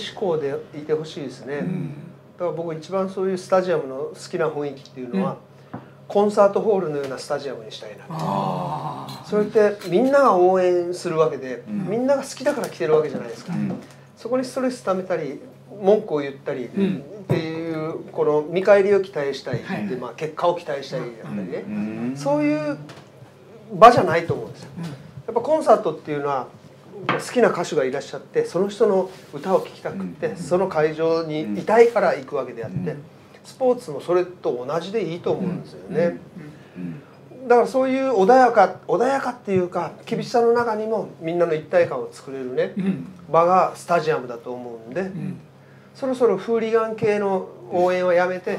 志向でいてほしいですね、だから僕一番そういうスタジアムの好きな雰囲気っていうのは、コンサートホールのようなスタジアムにしたいなそれってみんなが応援するわけで、みんなが好きだから来てるわけじゃないですか、そこにストレス溜めたり文句を言ったりっていうこの見返りを期待したいで、まあ、結果を期待したいだったりね、そういう場じゃないと思うんですよ。やっぱコンサートっていうのは好きな歌手がいらっしゃってその人の歌を聴きたくってその会場にいたいから行くわけであってスポーツもそれと同じでいいと思うんですよね。だからそういう穏やか穏やかっていうか厳しさの中にもみんなの一体感を作れるね、場がスタジアムだと思うんで、そろそろフーリガン系の応援はやめて、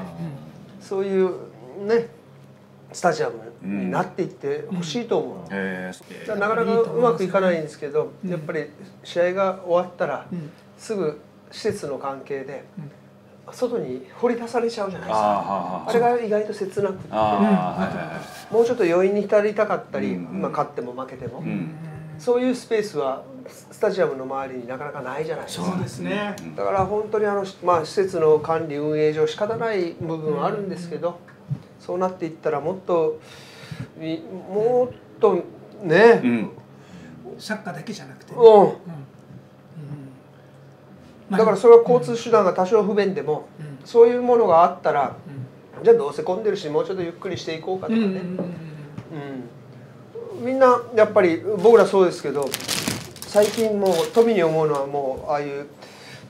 そういうねスタジアムになっていってほしいと思う、うん、なかなかうまくいかないんですけど、やっぱり試合が終わったら、すぐ施設の関係で、外に掘り出されちゃうじゃないですか。あれが意外と切なくて、もうちょっと余韻に浸りたかったり、まあ、勝っても負けても、そういうスペースはスタジアムの周りになかなかないじゃないですか。そうですね。だから本当にあの、まあ、施設の管理運営上仕方ない部分はあるんですけど、そうなっていったらもっともっとね、うん、サッカーだけじゃなくて、うん、だからそれは交通手段が多少不便でも、そういうものがあったら、じゃあどうせ混んでるしもうちょっとゆっくりしていこうかとかね、うんみんなやっぱり僕らそうですけど最近もう富に思うのはもうああいう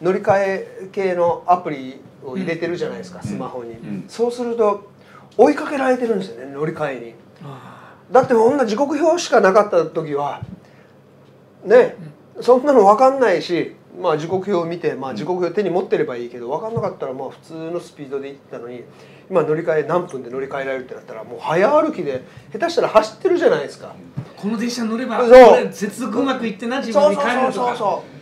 乗り換え系のアプリを入れてるじゃないですか、スマホに、そうすると追いかけられてるんですよね乗り換えにだってこんな時刻表しかなかった時はね、そんなの分かんないしまあ時刻表を見て、まあ、時刻表手に持ってればいいけど分かんなかったらまあ普通のスピードで行ったのに今乗り換え何分で乗り換えられるってなったらもう早歩きで下手したら走ってるじゃないですか。この電車乗ればそう。接続うまくいってな自分に帰るとかそうそう。そうそう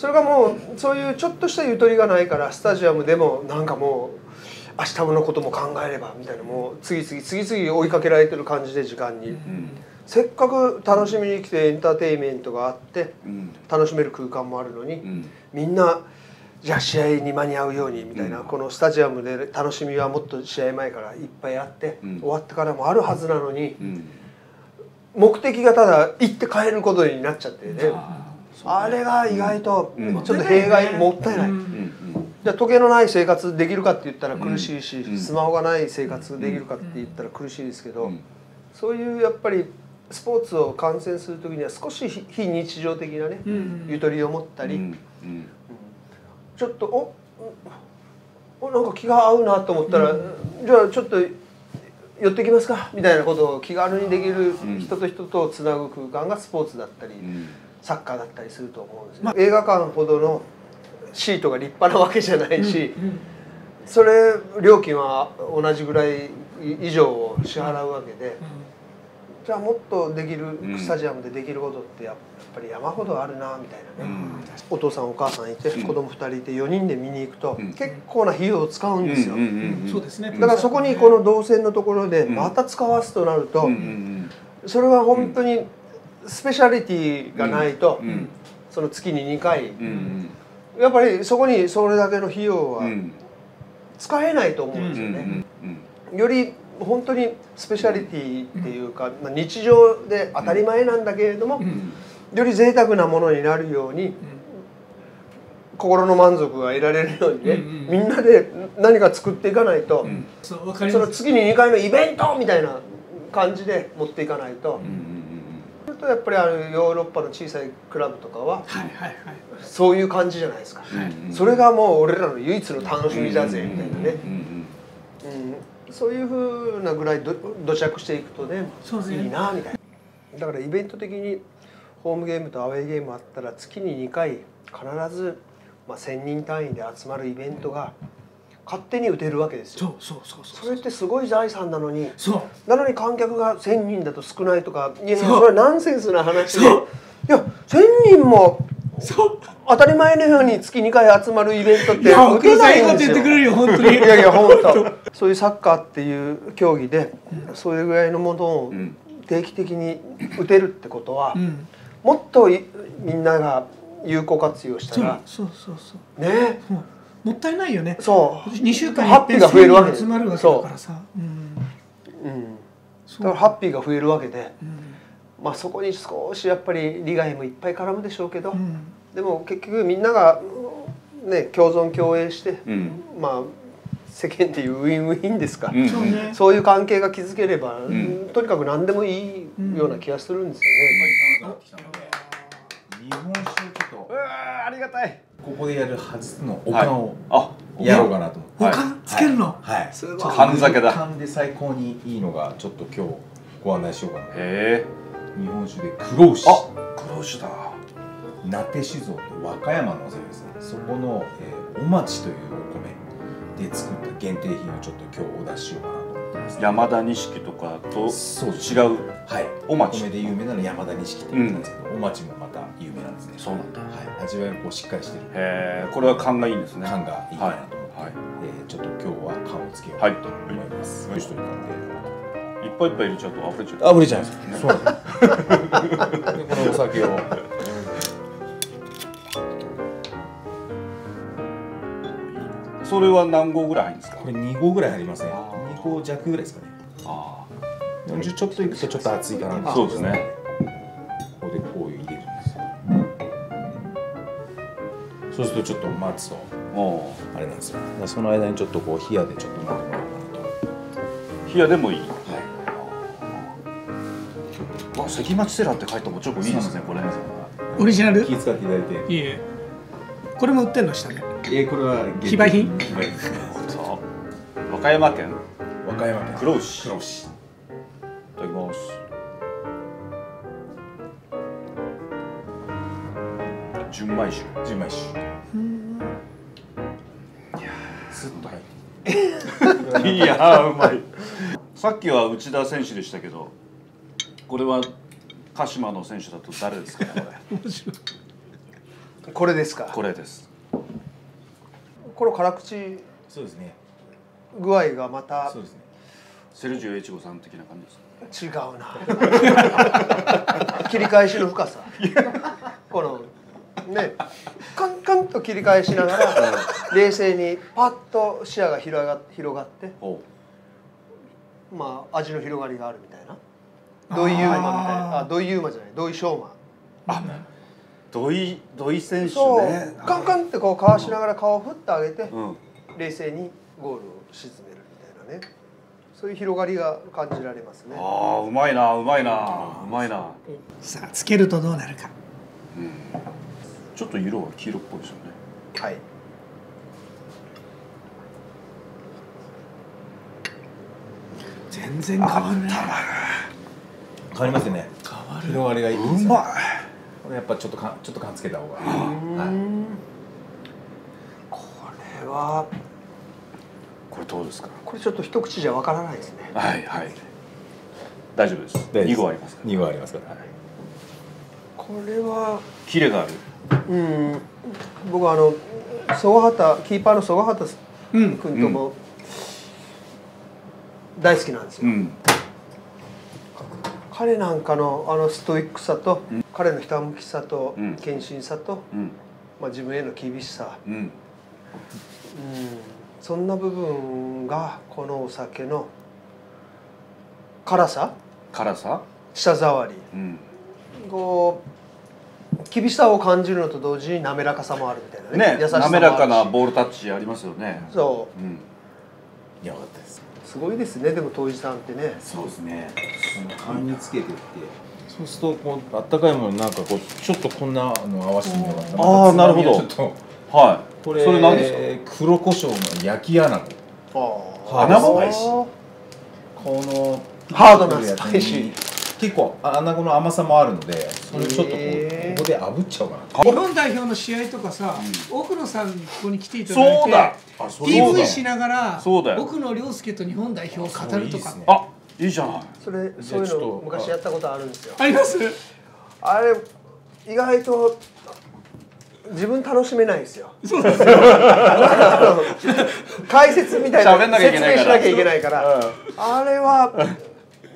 それがもうそういうちょっとしたゆとりがないからスタジアムでもなんかもう明日のことも考えればみたいなもう次々次々追いかけられてる感じで時間に、うん、せっかく楽しみに来てエンターテインメントがあって、うん、楽しめる空間もあるのに、うん、みんなじゃあ試合に間に合うようにみたいな、このスタジアムで楽しみはもっと試合前からいっぱいあって、終わってからもあるはずなのに、目的がただ行って帰ることになっちゃってね。あれが意外とちょっと弊害もったいない。じゃあ時計のない生活できるかって言ったら苦しいし、うん、スマホがない生活できるかって言ったら苦しいですけど、うん、そういうやっぱりスポーツを観戦する時には少し非日常的なね、うん、ゆとりを持ったり、ちょっとおおなんか気が合うなと思ったら、じゃあちょっと寄ってきますかみたいなことを気軽にできる人と人とつなぐ空間がスポーツだったり、サッカーだったりすると思うんです、まあ、映画館ほどのシートが立派なわけじゃないし、それ料金は同じぐらい以上を支払うわけで、じゃあもっとできるスタジアムでできることってやっぱり山ほどあるなみたいなね、お父さんお母さんいて子供2人いて4人で見に行くと結構な費用を使うんですよ、そうですね。だからそこにこの動線のところでまた使わすとなると、それは本当にスペシャリティがないと、その月に2回、やっぱりそこにそれだけの費用は使えないと思うんですよね。より本当にスペシャリティっていうか、まあ、日常で当たり前なんだけれども、より贅沢なものになるように、心の満足が得られるようにね、みんなで何か作っていかないと、その次に2回のイベントみたいな感じで持っていかないと。とやっぱりあのヨーロッパの小さいクラブとかはそういう感じじゃないですか、それがもう俺らの唯一の楽しみだぜみたいなね、うん、そういうふうなぐらい土着していくとねいいなみたいな。だからイベント的にホームゲームとアウェーゲームあったら月に2回必ず、まあ、1,000人単位で集まるイベントが勝手に打てるわけですよ。そうそうそうそれってすごい財産なのになのに観客が1,000人だと少ないとかいやそれはナンセンスな話で。いや1,000人も当たり前のように月2回集まるイベントって打てないんですよ。いやいや 本当。そういうサッカーっていう競技でそれぐらいのものを定期的に打てるってことは、もっとみんなが有効活用したらそうそうそうね。そうもったいないよね。そう。2週間にハッピーが増えるわけ。集まるわけだからさ。う。ん。だからハッピーが増えるわけで、う。んまあ、そこに少しやっぱり利害もいっぱい絡むでしょうけど、うん。でも結局みんなが、ね、共存共栄して、うん。まあ世間でいうウィンウィンですか、うん。そうね。そういう関係が築ければ、ん。とにかく何でもいいような気がするんですよね。日本ありがたい。ここでやる初のおかんをあやろうかなと思って、おかんつけるの？はい、すごい。半酒だ。おかんで最高にいいのがちょっと今日ご案内しようかな。へえ。日本酒で黒牛。あ黒牛だ。名手酒造と和歌山のお酒ですねそこの、えーお町というお米で作った限定品をちょっと今日お出ししようかな山田錦とかと違うはい。お町。米で有名なの山田錦って言うんですけど、お町もまた有名なんですね。そうなんだ。はい、味わいがこうしっかりしてる。へえこれは勘がいいんですね。感がいいかなと思って、はい。えーちょっと今日は缶をつけようはいと思います。はい。よしといいっぱいいっぱい入れちゃうと溢れちゃう。じで。あ、ぶれちゃいます。そうなんです。で、このお酒を。それは何合ぐらい入るんですか？これ2合ぐらい入りますね。あー2合弱ぐらいですかね。あ40ちょっといくとちょっと熱いかな。あそうですね。ここでこういう入れるんです。よ。そうするとちょっと待つとあおあれなんですよ。その間にちょっとこう冷やでちょっと待ってもらおうかなと。冷やでもいい。はい。わ関町セラーって書いてもちょっといいですねこれ。オリジナル？気使っていただいて。いえ。これも売ってんの下ねえこれは非売品？和歌山県和歌山県黒牛。黒牛。いただきます。純米酒。純米酒。スッと入っていやーうまい。さっきは内田選手でしたけどこれは鹿島の選手だと誰ですかねこ面白いこれですか？れこれです。この辛口そうですね。具合がまたそうですねセルジオ越後さん的な感じですか？違うな。切り返しの深さ。このねカンカンと切り返しながら冷静にパッと視野が広が広がっておまあ味の広がりがあるみたいな。土井優馬みたいな。あ土井優馬じゃない。土井翔馬土井土井選手ね。カンカンってこうかわしながら顔を振ってあげてうん。冷静にゴールを沈めるみたいなねそういう広がりが感じられますね。ああうまいなうまいな。うまいな。さあつけるとどうなるか。ちょっと色が黄色っぽいですよね。はい。全然変わるね。変わりますよね。変わる。広がりがいいですね。うまこれやっぱちょっとかちょっと缶つけた方が。いいはこれはどうですか？これちょっと一口じゃわからないですね。はいはい。大丈夫です。い2合ありますから。2合ありますから。これはキレがある？うん僕はあの曽我畑キーパーの曽我畑うん君とも大好きなんですよ、うん。彼なんかのあのストイックさと、うん。彼のひたむきさと、うん。献身さと、うん。まあ、自分への厳しさ、うん。うん、そんな部分がこのお酒の辛さ？辛さ？舌触り。うん。こう厳しさを感じるのと同時に滑らかさもあるみたいなね。ね優しさもあるし。滑らかなボールタッチありますよね。そう。ん。よかったです。うすごいですね。でも杜氏さんってね。そうですね。缶につけてって。そうするとこうあったかいものになんかこうちょっとこんなの合わせてみようかなあーなるほど。ちょっと。はいこれそれ何です黒胡椒の焼き穴子あー。スパイシー。このハードなスパイシー結構穴子の甘さもあるのでそれちょっとこここで炙っちゃおうかな。日本代表の試合とかさ、奥野さんここに来ていただいてそうだ。PV しながらそうだよ。奥野涼介と日本代表を語るとか。いいねあいいじゃない。それそういうちょっとの昔やったことあるんですよ。あります？あれ意外と自分楽しめないんですよ。そうですよ。解説みたいな説明しなきゃいけないから、あれは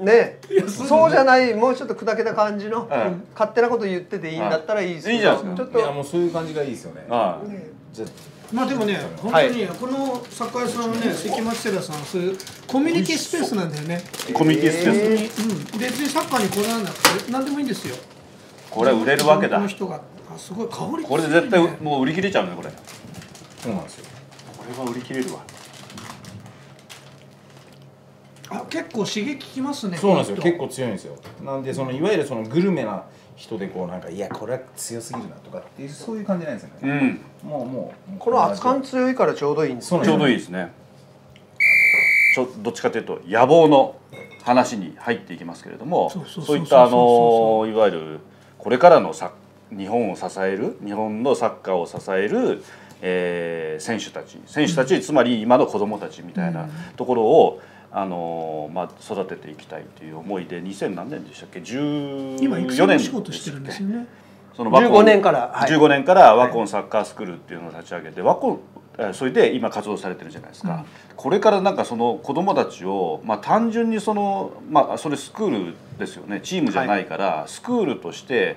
ねそうじゃないもうちょっと砕けた感じの、はい勝手なこと言ってていいんだったらいいですけどいいじゃないですちょっと。いやもうそういう感じがいいですよね。はい。じゃあまあでもね本当にこの作家さんはね関町寺さんそういうコミュニティスペースなんだよね。コミュニティスペース、えうん。別にサッカーにこだわらなくて何でもいいんですよ。これ売れるわけだ。この人があすごい香りこれで絶対もう売り切れちゃうねこれ。こそうなんですよ。れは売り切れるわ。あ結構刺激きますねそうなんですよ。結構強いんですよ。なんでそのいわゆるそのグルメな人でこうなんかいやこれは強すぎるなとかっていうそういう感じなんですようね、ん。もうもうこの熱感強いからちょうどいいんですそうなんちょうどいいですね。ちょどっちかというと野望の話に入っていきますけれどもそういったあのいわゆるこれからのサ日本を支える日本のサッカーを支える、えー選手たち選手たち、つまり今の子どもたちみたいなところを、あのまあ、育てていきたいという思いで2000何年でしたっけ？14今育成年の仕事してるんですよね。そのワコン15年からはい。15年からワコンサッカースクールっていうのを立ち上げてワコンえーそれで今活動されてるじゃないですか、これからなんかその子どもたちを、まあ、単純にその、まあ、それスクールですよね。チームじゃないから、スクールとして、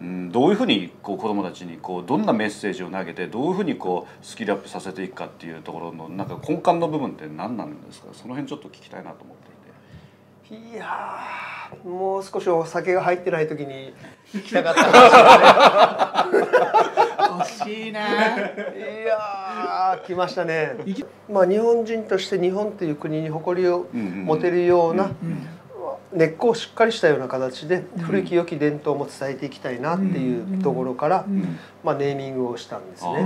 うん、どういうふうにこう子どもたちにこうどんなメッセージを投げてどういうふうにこうスキルアップさせていくかっていうところのなんか根幹の部分って何なんですか？その辺ちょっと聞きたいなと思っていて。いやーもう少しお酒が入ってない時に聞きたかったんです 惜しいないやー来ましたね。まあ日本人として日本という国に誇りを持てるような根っこをしっかりしたような形で古き良き伝統も伝えていきたいなっていうところから、まあ、ネーミングをしたんですあね。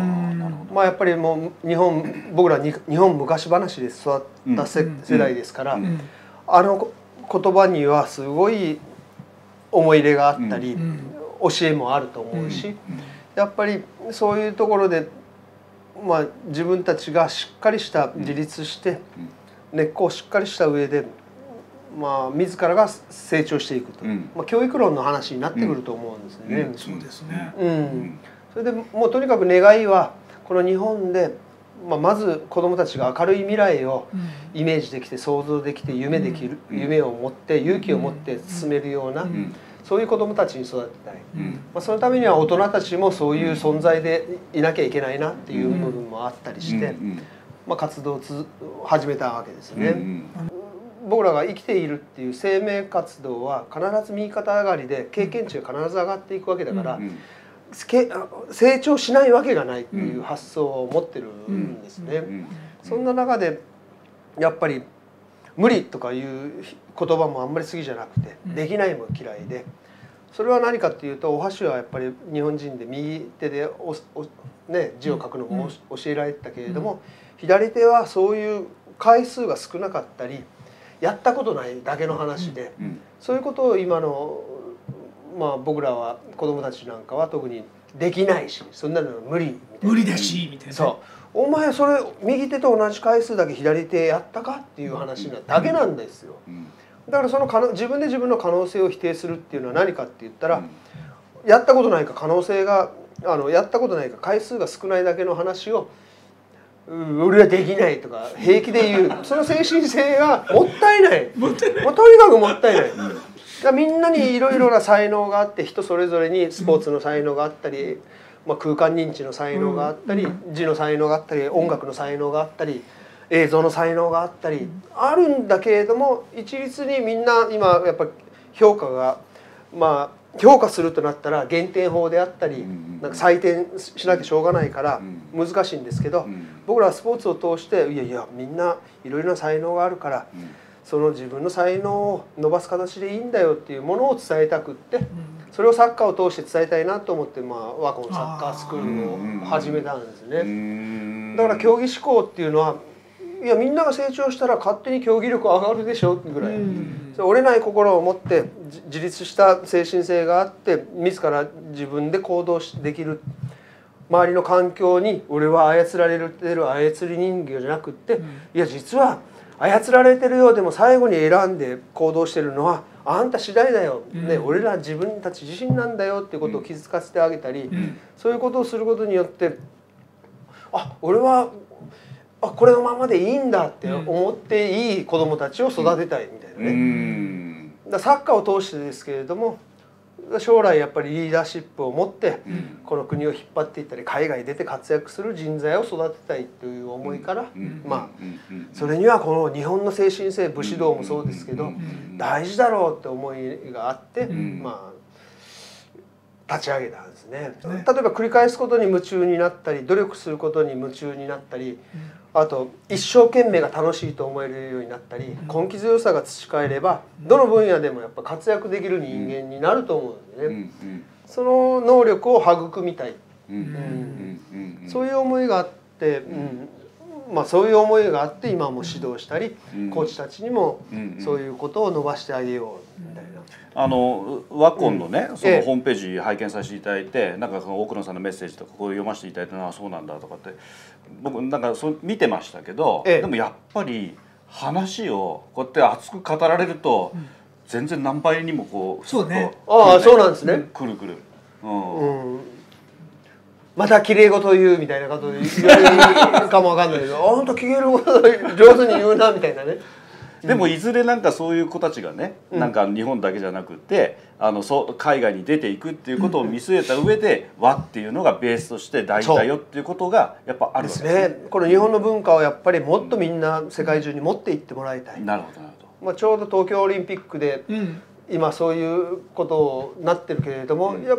まあやっぱりもう日本僕らに日本昔話で育った世,、代ですから、うん。あのこ言葉にはすごい思い入れがあったり、うん。教えもあると思うし、やっぱりそういうところで、まあ、自分たちがしっかりした自立して、根っこをしっかりした上で、まあ、自らが成長していくと、うん。まあ、教育論の話になってくると思うんですよね。うん。そうですね。うん。それでもうとにかく願いはこの日本で、まあ、まず子どもたちが明るい未来をイメージできて想像できて夢できる、うん。夢を持って勇気を持って進めるような、うん。そういう子どもたちに育てたい、うん。まあ、そのためには大人たちもそういう存在でいなきゃいけないなっていう部分もあったりして、うん。まあ、活動をつ始めたわけですよね。うん僕らが生きているっていう生命活動は必ず右肩上がりで経験値が必ず上がっていくわけだから、成長しないわけがないっていう発想を持ってるんですね。うんそんな中でやっぱり無理とかいう言葉もあんまり好きじゃなくて、うん。できないも嫌いでそれは何かっていうとお箸はやっぱり日本人で右手でおお、ね、字を書くのもお教えられてたけれども、左手はそういう回数が少なかったりやったことないだけの話で、うんそういうことを今の、まあ、僕らは子供たちなんかは特にできないしそんなの無理みたいな。無理だしみたいなそう。お前それ右手と同じ回数だけ左手やったかっていう話なだけなんですよ。うん。だからその可能自分で自分の可能性を否定するっていうのは何かって言ったら、やったことないか可能性があのやったことないか回数が少ないだけの話をうん俺はできないとか平気で言う。その精神性がもったいない。もうとにかくもったいない。だからみんなにいろいろな才能があって人それぞれにスポーツの才能があったり、まあ、空間認知の才能があったり字の才能があったり音楽の才能があったり映像の才能があったりあるんだけれども一律にみんな今やっぱ評価がまあ評価するとなったら減点法であったりうんなんか採点しなきゃしょうがないからうん難しいんですけどうん。僕らはスポーツを通していやいやみんないろいろな才能があるからうん。その自分の才能を伸ばす形でいいんだよっていうものを伝えたくってそれをサッカーを通して伝えたいなと思って、まあ、ワコンサッカースクールを始めたんですうね。ん。だから競技志向っていうのはいやみんなが成長したら勝手に競技力上がるでしょぐらい。折れない心を持ってじ自立した精神性があって自ら自分で行動しできる。周りの環境に俺は操られてる操り人形じゃなくって、いや実は操られてるようでも最後に選んで行動してるのはあんた次第だよ、ね俺ら自分たち自身なんだよっていうことを気づかせてあげたり、そういうことをすることによってあ俺はあこれのままでいいんだって思っていい子どもたちを育てたいみたいなうね、ん。だからサッカーを通してですけれども将来やっぱりリーダーシップを持ってうん。この国を引っ張っていったり海外に出て活躍する人材を育てたいという思いから、うん。まあそれにはこの日本の精神性武士道もそうですけどうん。大事だろうって思いがあって、ん。まあ立ち上げたんですね。ね。例えば繰り返すことに夢中になったり努力することに夢中になったりあと一生懸命が楽しいと思えるようになったり根気強さが培えればどの分野でもやっぱ活躍できる人間になると思うんでうんうね。ん。その能力を育みたい。うんそういう思いがあって、うん。まあ、そういう思いがあって今も指導したり、うん。コーチたちにもうん。そういうことを伸ばしてあげようみたいな。あのワコンのね、そええ。のホームページ拝見させていただいて、なんかその奥野さんのメッセージとかこう読ませていただいてああそうなんだとかって僕なんかそう見てましたけど、ええ。でもやっぱり話をこうやって熱く語られると、全然何倍にもこうそうね。ああそうなんですね。くるくる、うん。うん。また綺麗事言うみたいなこと言われるかもわかんないけど「あんた綺麗事上手に言うな」みたいなね。でもいずれなんかそういう子たちがね、うんなんか日本だけじゃなくてあのそう海外に出ていくっていうことを見据えた上で和っていうのがベースとして大事だよっていうことがやっぱあるですわけですね。ね。この日本の文化をやっぱりもっとみんな世界中に持っていってもらいたい。なるほどなるほど。まあ、ちょうど東京オリンピックでうん今そういうことになってるけれども、うんや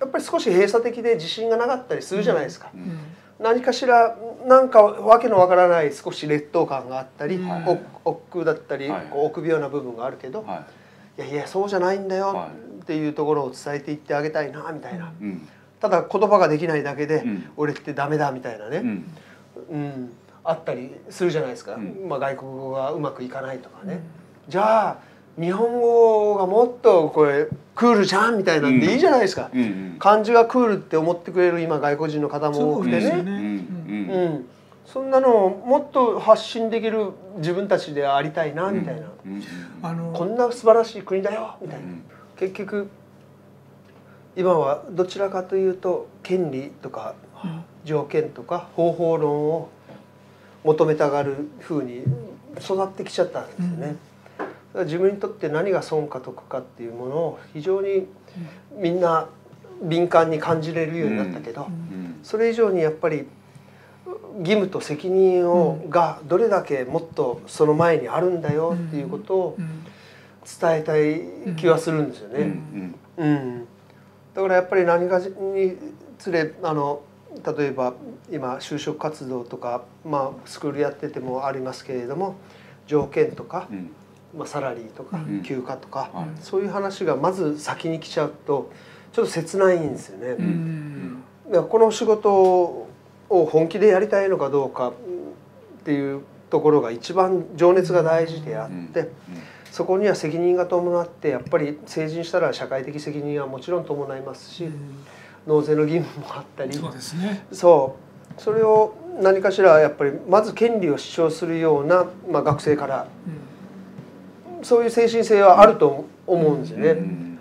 やっぱり少し閉鎖的で自信がなかったりするじゃないですか。うん何かしらなんかわけのわからない少し劣等感があったり、はい。お億劫だったり、はい。臆病な部分があるけど、はい。やいやそうじゃないんだよはっていうところを伝えていってあげたいなみたいな、い。うん。ただ言葉ができないだけで、うん。俺ってダメだみたいなね、うん。うん。あったりするじゃないですか、うん。まあ、外国語がうまくいかないとかね、じゃあ日本語がもっとこれクールじゃんみたいなんでいいじゃないですか、うん。うん漢字がクールって思ってくれる今外国人の方も多くてね。そうんうん、そんなのをもっと発信できる自分たちでありたいなみたいな、うんあのこんな素晴らしい国だよみたいな、うん結局今はどちらかというと権利とか条件とか方法論を求めたがる風に育ってきちゃったんですよね。自分にとって何が損か得かっていうものを非常にみんな敏感に感じれるようになったけど、うん。それ以上にやっぱり義務と責任を、がどれだけもっとその前にあるんだよっていうことをうん。伝えたい気はするんですよね。ん。うん、だからやっぱり何かにつれあの例えば今就職活動とか、まあ、スクールやっててもありますけれども条件とか、うんまあ、サラリーとかうん。休暇とか、はい。そういう話がまず先に来ちゃうとちょっと切ないんですよね。うん。だからこの仕事を本気でやりたいのかどうかっていうところが一番情熱が大事であって、そこには責任が伴ってやっぱり成人したら社会的責任はもちろん伴いますし、納税の義務もあったり。そうですね。そう。それを何かしらやっぱりまず権利を主張するような、まあ、学生からそういう精神性はあると思うんですよね。うん。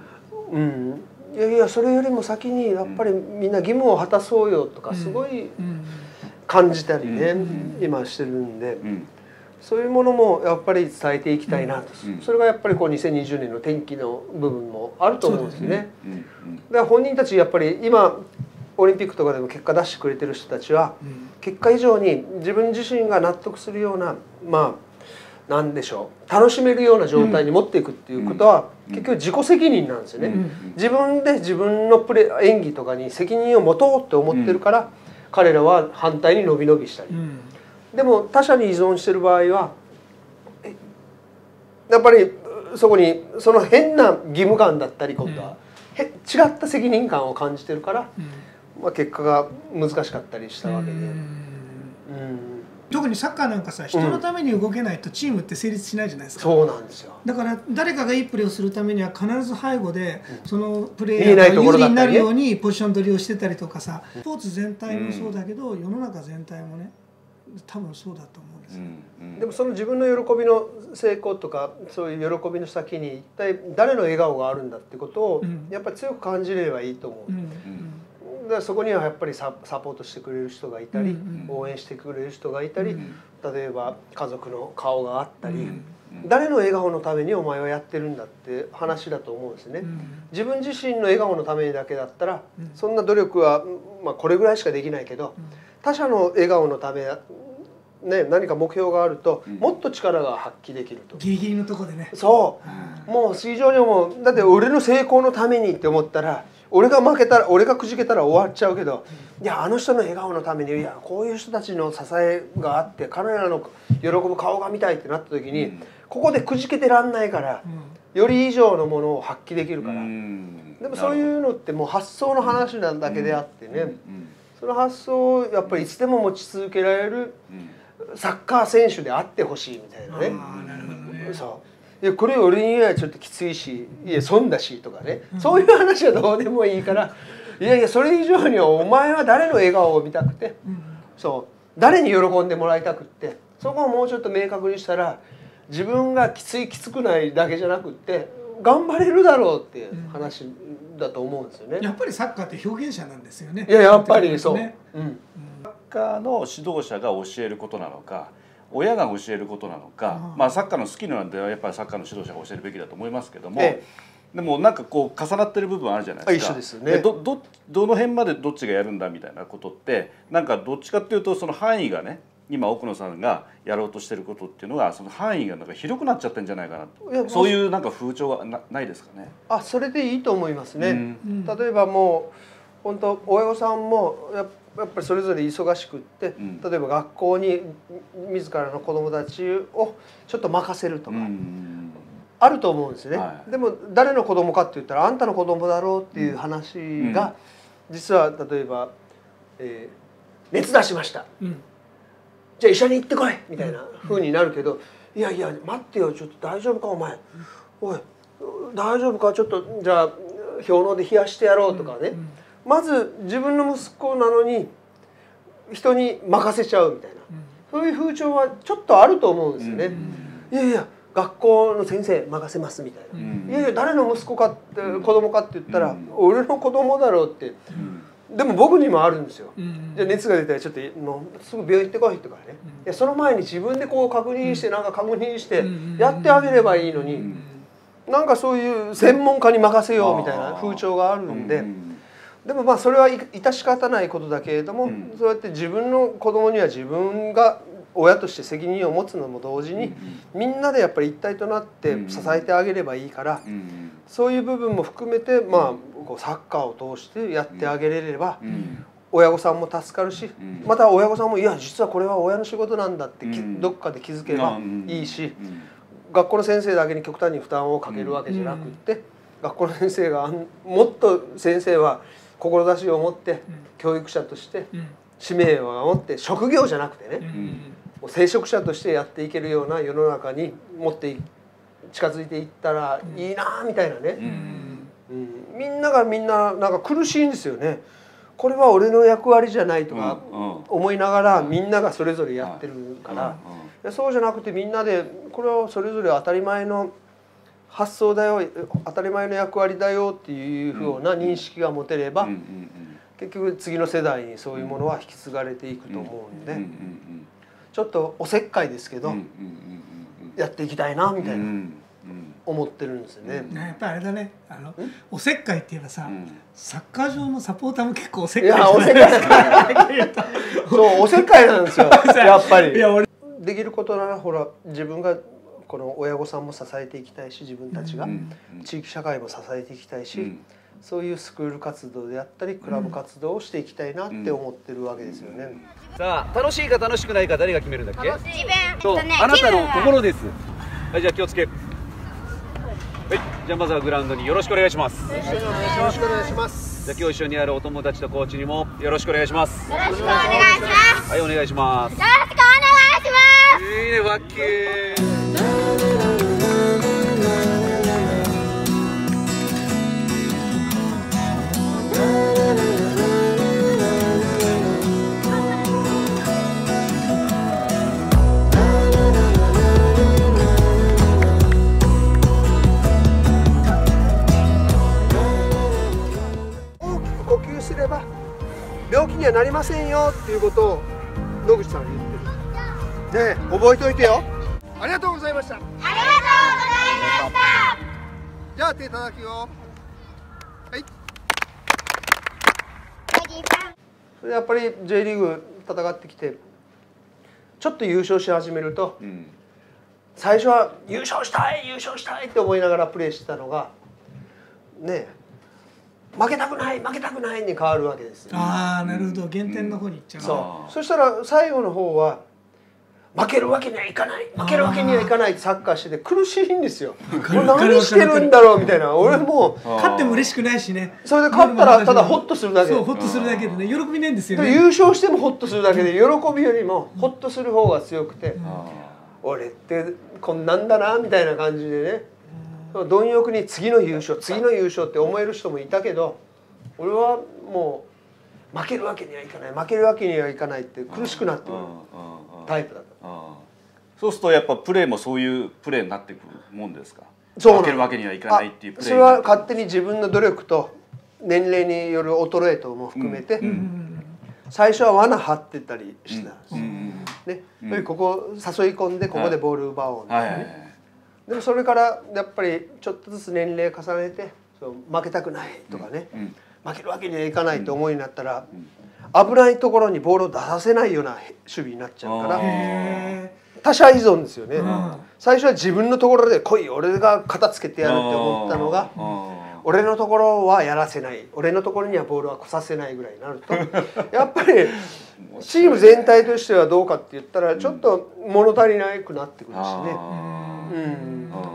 うん。いやいやそれよりも先にやっぱりみんな義務を果たそうよとかすごいうん。感じたりね、うん。今してるんで、うん。そういうものもやっぱり伝えていきたいなと、うん。それがやっぱりこう2020年の転機の部分もあると思うんですよね。うん。うん。だから本人たちやっぱり今オリンピックとかでも結果出してくれてる人たちはうん。結果以上に自分自身が納得するようなまあなんでしょう。楽しめるような状態に持っていくっていうことは、うん。結局自己責任なんですよね。うん。自分で自分のプレ演技とかに責任を持とうって思ってるから、彼らは反対に伸び伸びしたり、うん。でも他者に依存してる場合はえやっぱりそこにその変な義務感だったり今度は、へ違った責任感を感じてるから、まあ、結果が難しかったりしたわけで、ううんん特にサッカーなんかさ人のために動けないとチームって成立しないじゃないですか、そうなんですよ。だから誰かがいいプレーをするためには必ず背後でそのプレーヤーが有利になるようにポジション取りをしてたりとかさスポーツ全体もそうだけど世の中全体もね多分そうだと思うんですよ。うんでもその自分の喜びの成功とかそういう喜びの先に一体誰の笑顔があるんだってことをうん。やっぱり強く感じれればいいと思う。うん。うんだからそこにはやっぱりササポートしてくれる人がいたり、うん応援してくれる人がいたり、うん例えば家族の顔があったり、うん誰の笑顔のためにお前はやってるんだって話だと思うんですね。うん。自分自身の笑顔のためにだけだったら、うん。そんな努力は、まあ、これぐらいしかできないけど、他者の笑顔のため、ね、何か目標があると、うん。もっと力が発揮できると。ギリギリのとこでね。そう。もう非常にもうだって俺の成功のためにって思ったら俺が負けたら俺がくじけたら終わっちゃうけどいやあの人の笑顔のためにいやこういう人たちの支えがあって彼らの喜ぶ顔が見たいってなった時に、うん。ここでくじけてらんないからうん。より以上のものを発揮できるから、うん。でもそういうのってもう発想の話なだけであってね、うん。その発想をやっぱりいつでも持ち続けられるうん。サッカー選手であってほしいみたいなね。そういやこれ俺にはちょっときついしいや損だしとかね、そういう話はどうでもいいから。いやいやそれ以上にはお前は誰の笑顔を見たくて。うん。そう。誰に喜んでもらいたくって。そこをもうちょっと明確にしたら自分がきついきつくないだけじゃなくって頑張れるだろうっていう話だと思うんですよね。やっぱりサッカーって表現者なんですよね。いややっぱりそう、ね。うん、サッカーの指導者が教えることなのか親が教えることなのかまあサッカーの好きなのではやっぱりサッカーの指導者が教えるべきだと思いますけども、えでもなんかこう重なってる部分あるじゃないですか。あ一緒ですよね。どどどの辺までどっちがやるんだみたいなことってなんかどっちかっていうとその範囲がね今奥野さんがやろうとしてることっていうのがその範囲がなんか広くなっちゃってんじゃないかなそういうなんか風潮はなないですかね。あそれでいいと思いますね。うんうん。例えばもう本当親御さんもやっやっぱりそれぞれ忙しくって、ん。例えば学校に自らの子どもたちをちょっと任せるとか、うんあると思うんですね、はい。でも誰の子供かって言ったらあんたの子供だろうっていう話が、実は例えば、えー熱出しました。うん。じゃあ医者に行ってこいみたいな風になるけど、いやいや待ってよちょっと大丈夫かお前。おい大丈夫かちょっとじゃあ氷ので冷やしてやろうとかね、うんまず自分の息子なのに人に任せちゃうみたいな。そういう風潮はちょっとあると思うんですよね。いやいや学校の先生任せますみたいな。うん。いやいや誰の息子かって子供かって言ったら、うん。俺の子供だろうって。うん。でも僕にもあるんですよ。うん。じゃあ熱が出たらちょっともうすぐ病院行ってこいとかね、いやその前に自分でこう確認してなんか確認してうんやってあげればいいのに、うん。なんかそういう専門家に任せようみたいな風潮があるんで、でもまあそれはい致し方ないことだけれども、うん。そうやって自分の子供には自分が親として責任を持つのも同時に、みんなでやっぱり一体となって支えてあげればいいから、うんそういう部分も含めて、まあ、こうサッカーを通してやってあげれれば、うん。親御さんも助かるし、ん。また親御さんもいや実はこれは親の仕事なんだってどっかで気づけばいいし、うん。学校の先生だけに極端に負担をかけるわけじゃなくって、学校の先生がもっと先生は志を持って教育者としてうん。使命を持って職業じゃなくてね、うん。もう聖職者としてやっていけるような世の中に持ってい近づいていったらいいなみたいなね、うん。みんながみんななんか苦しいんですよね。これは俺の役割じゃないとかうん。思いながらみんながそれぞれやってるから、でそうじゃなくてみんなでこれはそれぞれ当たり前の発想だよ当たり前の役割だよっていうふうな認識が持てれば、結局次の世代にそういうものは引き継がれていくと思うんで、ちょっとおせっかいですけど、やっていきたいなみたいな思ってるんですよね。ねやっぱりあれだね。あのおせっかいって言えばさ、うん。サッカー場のサポーターも結構おせっいかいやおせっかい。そうおせっかいなんですよ。やっぱり。できることならほら自分がこの親御さんも支えていきたいし自分たちが、うん地域社会も支えていきたいし、うん。そういうスクール活動であったりクラブ活動をしていきたいなって思ってるわけですよね。さあ楽しいか楽しくないか誰が決めるんだっけ？自分そう、えっとね。あなたの心です。はいじゃあ気をつけ。はいじゃあまずはグラウンドによろしくお願いします。よろしくお願いします。じゃあ今日一緒にあるお友達とコーチにもよろしくお願いします。よろしくお願いします。はいお願いします。よろしくお願いします。いいねわっけーすればにはなりませんよっていうことを野口さんが言ってる。ねえ覚えておいてよ。ありがとうございました。ありがとうございました。じゃあ手叩くよはいそれでやっぱり J リーグ戦ってきてちょっと優勝し始めるとうん。最初は優勝したい優勝したいって思いながらプレーしてたのがねえ負けたくない負けたくないに変わるわけですよ。ああなるほど。減点の方に行っちゃう、そあー。うそしたら最後の方は負けるわけにはいかない。負けるわけにはいかない。ってサッカーしてて苦しいんですよ。何してるんだろうみたいな。俺もう勝っても嬉しくないしね。それで勝ったらただホッとするだけ。そうホッとするだけでね。喜びないんですよね。優勝してもホッとするだけで喜びよりもホッとする方が強くて。あ俺ってこんなんだなみたいな感じでね。貪欲に次の優勝次の優勝って思える人もいたけど俺はもう負けるわけにはいかない。負けるわけにはいかないって苦しくなってくるタイプだった。そうするとやっぱプレーもそういうプレーになってくるもんですか？そう負けるわけにはいかないっていうプレーあそれは勝手に自分の努力と年齢による衰えとも含めて、うん。うん最初は罠張ってたりしてたんですよ、うん。ね。うん。やっぱりここ誘い込んでここでボール奪おうみたいなね、はい。はいはいでもそれからやっぱりちょっとずつ年齢重ねてそう負けたくないとかね、うん負けるわけにはいかないと思いになったら、危ないところにボールを出させないような守備になっちゃうから他者依存ですよね、ん。最初は自分のところで来い俺が片付けてやるって思ったのが俺のところはやらせない。俺のところにはボールは来させないぐらいになると。やっぱりチーム全体としてはどうかって言ったらちょっと物足りなくなってくるしね、うん、あ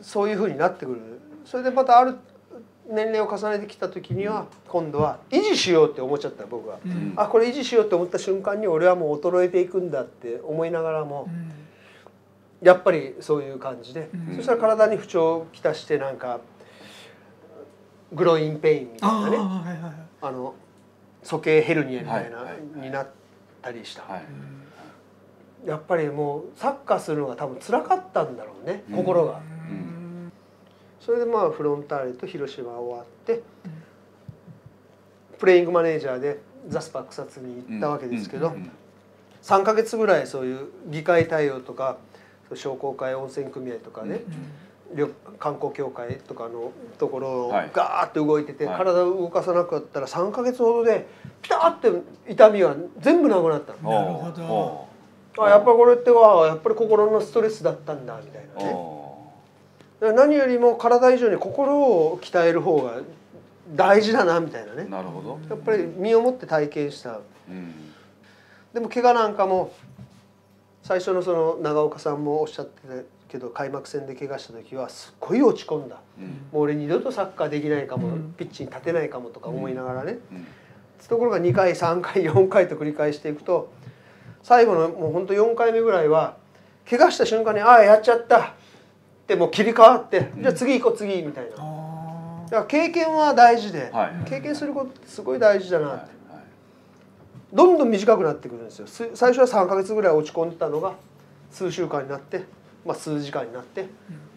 そういうふうになってくる。それでまたある年齢を重ねてきた時には今度は維持しようって思っちゃった僕は、ん。あこれ維持しようって思った瞬間に俺はもう衰えていくんだって思いながらも、うん。やっぱりそういう感じで、うん。そしたら体に不調をきたしてなんかグロインペインみたいなねあの鼠径ヘルニアみたいな、になったりした、はい。やっぱりもうサッカーするのが多分辛かったんだろうね、うん。心が。うんそれでまあフロンターレと広島が終わって、プレイングマネージャーでザスパ草津に行ったわけですけど、うんうん3ヶ月ぐらいそういう議会対応とか商工会温泉組合とかね、旅観光協会とかのところをはい。ガーッと動いてて、はい。体を動かさなかったら3ヶ月ほどでピタッて痛みが全部なくなったの。なるほど。おあやっぱこれってはやっぱり心のストレスだったんだみたいーなね。何よりも体以上に心を鍛える方が大事だなみたいなね。ーなるほど。やっぱり身をもって体験した。うん。でも怪我なんかも最初のその長岡さんもおっしゃってたけど開幕戦で怪我した時はすっごい落ち込んだ。うん。もう俺二度とサッカーできないかも、うんピッチに立てないかもとか思いながらね、うん。ところが2回3回4回と繰り返していくと最後のもうほんと4回目ぐらいは怪我した瞬間に「ああやっちゃった」ってもう切り替わって「じゃあ次行こう次」みたいな。あだから経験は大事で、はい。経験することってすごい大事だなって、どんどん短くなってくるんですよ。す最初は3ヶ月ぐらい落ち込んでたのが数週間になって、まあ、数時間になって、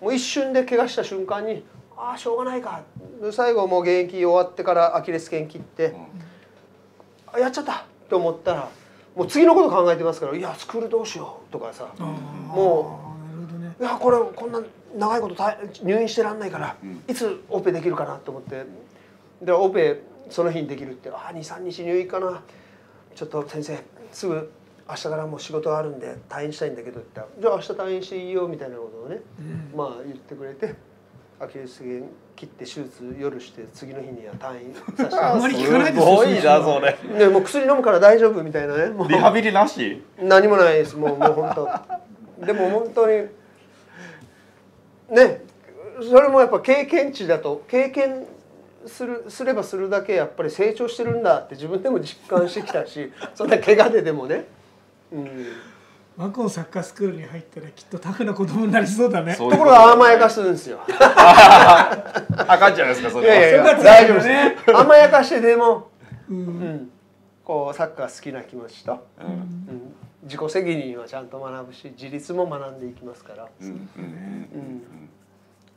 もう一瞬で怪我した瞬間に「ああしょうがないか」で最後もう現役終わってからアキレス腱切って「あやっちゃった!」って思ったらもう次のこと考えてますから「いやスクールどうしよう」とかさ。あもなるほどね。いやこれこんな長いことた入院してらんないから、うん。いつオペできるかなと思って。でオペその日にできるって「ああ23日入院かな。ちょっと先生すぐ明日からもう仕事があるんで退院したいんだけど」って。言ったら「じゃあ明日退院していいよ」みたいなことをね、まあ言ってくれてアキレス腱切って手術夜して次の日には退院させて。あんまり聞かないですごいなそれ。でもう薬飲むから大丈夫みたいなね。もうリハビリなし？何もないです。もうもう本当。でも本当にねそれもやっぱ経験値だと経験するすればするだけやっぱり成長してるんだって自分でも実感してきたし そんな怪我ででもね、うん、ワコンサッカースクールに入ったらきっとタフな子供になりそうだね。ところが甘やかすんですよ。あかんじゃないですかそれ。はいやいや大丈夫です。甘やかしてでも、ううんん、こうサッカー好きな気持ちと、うん。うん、自己責任はちゃんと学ぶし自立も学んでいきますから。うんうんうん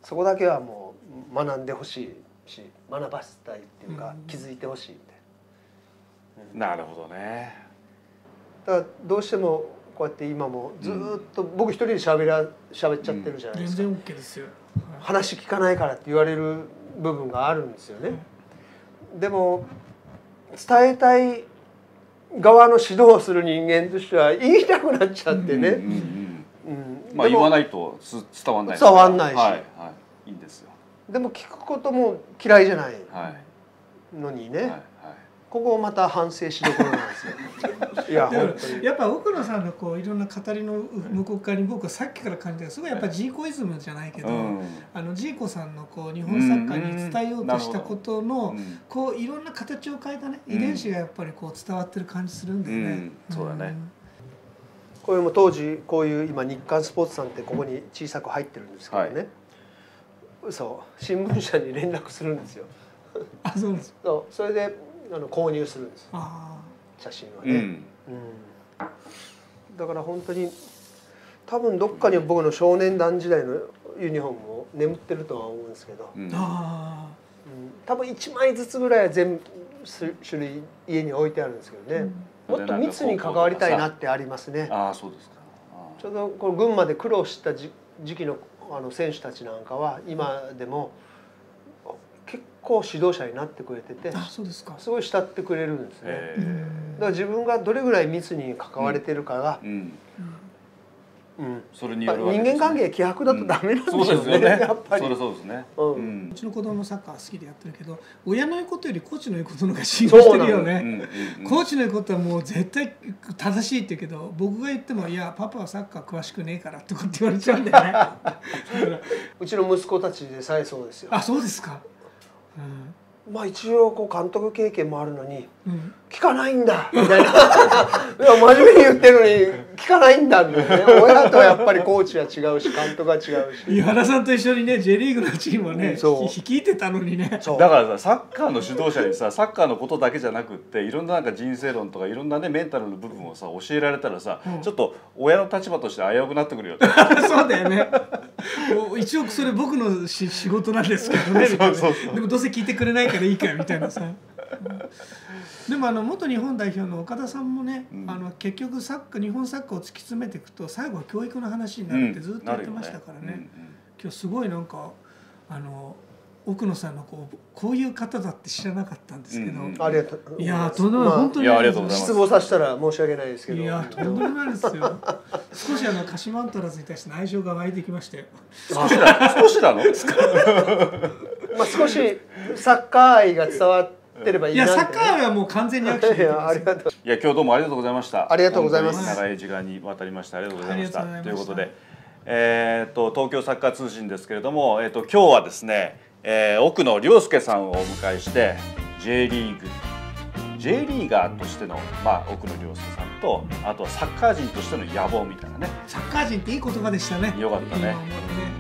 そこだけはもう学んでほしいし学ばせたいっていうか、うん。気づいてほしいみたいなるほどね。だからどうしてもこうやって今もずーっと僕一人で喋ら喋っちゃってるじゃないですか、全然 OK ですよ。話聞かないからって言われる部分があるんですよね。でも伝えたい側の指導をする人間としては言いたくなっちゃってね。うんうんうんまあ言わないとつ伝わんない。伝わんないし。はいはい。いいんですよ。でも聞くことも嫌いじゃないはい。のにね、はいはい。ここまた反省しどころなんですよ。いやでも本当に。やっぱ奥野さんのこういろんな語りの向こう側に僕はさっきから感じたすごいやっぱジーコイズムじゃないけど、うんあのジーコさんのこう日本サッカーに伝えようとしたことの、うんこういろんな形を変えたねうん遺伝子がやっぱりこう伝わってる感じするんだよね。うんそうだねこれも当時こういう今日刊スポーツさんってここに小さく入ってるんですけどね。そう新聞社に連絡するんですよ。あそうです。そうそれであの購入するんですあ写真はね。うん。うん。だから本当に多分どっかに僕の少年団時代のユニフォームも眠ってるとは思うんですけど、うん。ああうん。多分1枚ずつぐらいは全部種類家に置いてあるんですけどね、もっと密に関わりたいなってありますね。ああそうですか。あちょうどこの群馬で苦労した時時期のあの選手たちなんかは今でも結構指導者になってくれててあそうですか。すごい慕ってくれるんですね。だから自分がどれぐらい密に関われてるかがえ、うん。うん。それによるわけですね。人間関係希薄だとダメなんでしょうね,、そうですよね。やっぱり。それそうですね。うん。うん。うちの子供サッカー好きでやってるけど親の言うことよりコーチの言うことの方が信用してるようんね。うんうん。コーチの言うことはもう絶対正しいって言うけど僕が言っても「いやパパはサッカー詳しくねえから」とかって言われちゃうんだよね。うちの息子たちでさえそうですよ。あそうですか。まあ一応こう監督経験もあるのに聞かないんだ。みたいないや真面目に言ってるのに聞かないんだみたいなね。親とはやっぱりコーチは違うし監督は違うし。井原さんと一緒にね J リーグのチームをねそう。ひ率いてたのにね。だからさサッカーの指導者にさサッカーのことだけじゃなくっていろんななんか人生論とかいろんなねメンタルの部分をさ教えられたらさ、うん。ちょっと親の立場として危うくなってくるよね。そうだよね。お一応それ僕のし仕事なんですけどね。みたいなそうそうそう。でもどうせ聞いてくれないからいいかみたいなさでもあの元日本代表の岡田さんもね、うん。あの結局サッカー日本サッカーを突き詰めていくと最後は教育の話になるってずっと言ってましたからね,、なるよね。今日すごいなんかあの奥野さんのこうこういう方だって知らなかったんですけど、うんうん。ありがとう。いやーとんでもない、まあ本当に。ありがとうございます。失望させたら申し訳ないですけど。いやとんでもないですよ。少しあの鹿島アントラーズに対しての愛情が湧いてきましたよ少しだ。少しなの？まあ少しサッカー愛が伝わってればいいやいなってサッカーはもう完全に握手できて いやますよ。ありがとう。いや今日どうもありがとうございました。ありがとうございます。長い時間にわたりました。ありがとうございました。ということでえー、と東京サッカー通信ですけれども、えー、と今日はですね、えー奥野亮介さんをお迎えして J リーグ J リーガーとしての、まあ、奥野亮介さんとあとはサッカー人としての野望みたいなね。サッカー人っていい言葉でしたね。よかったね。ね。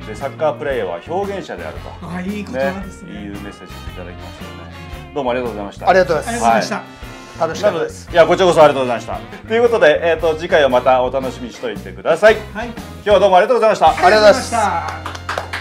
でサッカープレーヤーは表現者であると、ああいい言葉ですね。いいメッセージいただきましたよねどうもありがとうございました。ありがとうございますありがとうござい。ました、楽しかったです。いやこちらこそありがとうございました。ということで、えー、と次回をまたお楽しみにしておいてください。はい。今日はどうもありがとうございました。ありがとうございました